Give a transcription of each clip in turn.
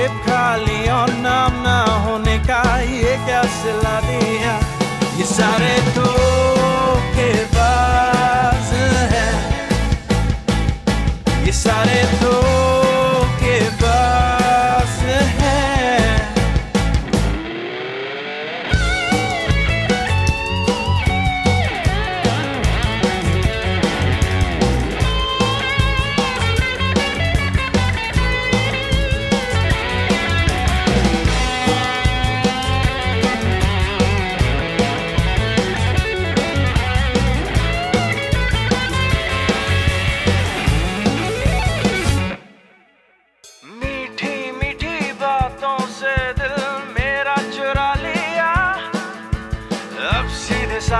जेब खाली और नाम ना होने का ये क्या सिला दिया? ये सारे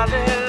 darling.